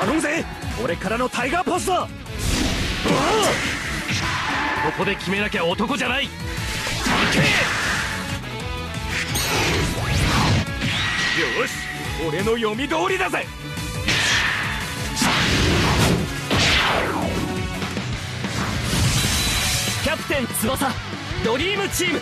頼むぜ俺からのタイガーパスだ。ここで決めなきゃ男じゃない。行けよし俺の読み通りだぜ。キャプテン翼ドリームチーム。